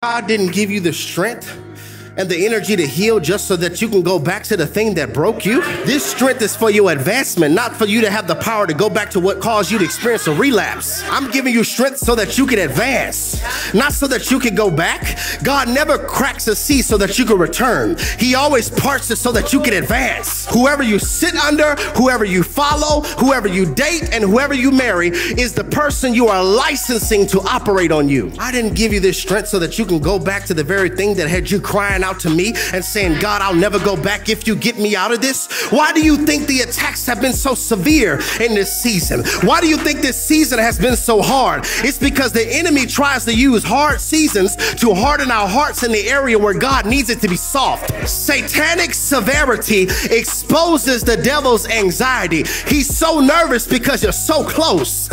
God didn't give you the strength and the energy to heal just so that you can go back to the thing that broke you. This strength is for your advancement, not for you to have the power to go back to what caused you to experience a relapse. I'm giving you strength so that you can advance, not so that you can go back. God never cracks a sea so that you can return. He always parts it so that you can advance. Whoever you sit under, whoever you follow, whoever you date, and whoever you marry is the person you are licensing to operate on you. I didn't give you this strength so that you can go back to the very thing that had you crying out out to me and saying, God, I'll never go back if you get me out of this? Why do you think the attacks have been so severe in this season? Why do you think this season has been so hard? It's because the enemy tries to use hard seasons to harden our hearts in the area where God needs it to be soft. Satanic severity exposes the devil's anxiety. He's so nervous because you're so close.